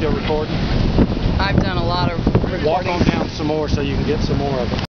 still recording? I've done a lot of recording. Walk on down some more so you can get some more of it.